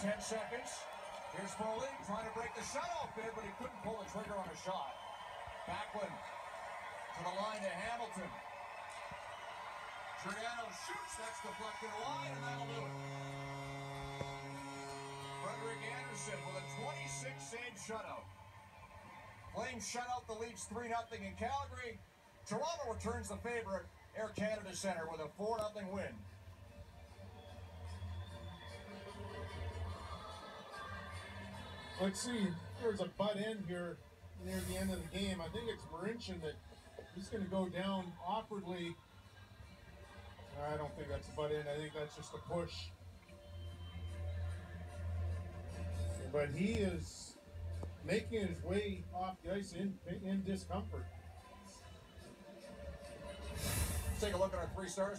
10 seconds. Here's Foley trying to break the shutoff bid, but he couldn't pull the trigger on a shot. Backlund to the line to Hamilton. Giordano shoots, that's deflected wide, and that'll do it. Frederik Andersen with a 26 save shutout. Flames shut out the Leafs 3 0 in Calgary. Toronto returns the favor at Air Canada Center with a 4 0 win. Let's see. There's a butt end here near the end of the game. I think it's Marincin that he's going to go down awkwardly. I don't think that's a butt end. I think that's just a push. But he is making his way off the ice in, in discomfort. Let's take a look at our three stars.